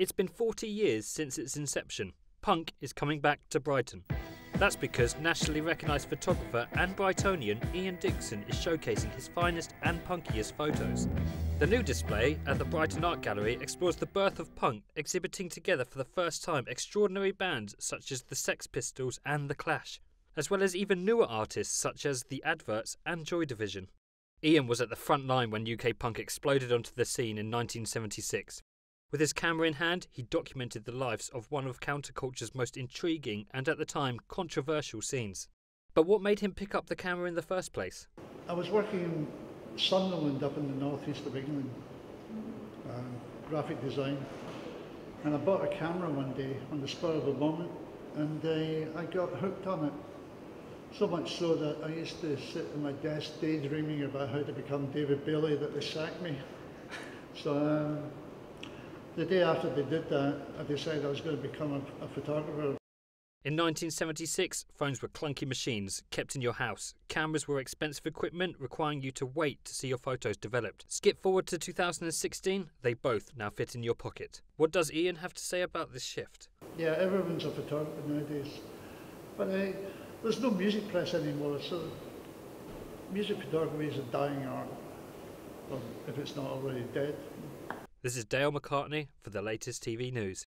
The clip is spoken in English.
It's been 40 years since its inception. Punk is coming back to Brighton. That's because nationally recognised photographer and Brightonian Ian Dickson is showcasing his finest and punkiest photos. The new display at the Brighton Art Gallery explores the birth of punk, exhibiting together for the first time extraordinary bands such as the Sex Pistols and The Clash, as well as even newer artists such as The Adverts and Joy Division. Ian was at the front line when UK punk exploded onto the scene in 1976. With his camera in hand, he documented the lives of one of counterculture's most intriguing and at the time controversial scenes. But what made him pick up the camera in the first place? I was working in Sunderland up in the northeast of England, uh, graphic design, and I bought a camera one day on the spur of the moment, and uh, I got hooked on it. So much so that I used to sit at my desk daydreaming about how to become David Bailey that they sacked me. So um, the day after they did that, I decided I was going to become a, a photographer. In 1976, phones were clunky machines kept in your house. Cameras were expensive equipment requiring you to wait to see your photos developed. Skip forward to 2016, they both now fit in your pocket. What does Ian have to say about this shift? Yeah, everyone's a photographer nowadays. But uh, there's no music press anymore, so music photography is a dying art, if it's not already dead. This is Dale McCartney for the latest TV news.